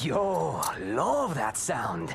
Yo, love that sound.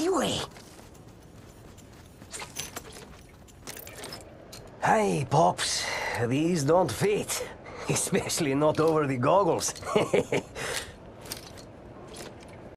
Highway. Hey, Pops. These don't fit. Especially not over the goggles.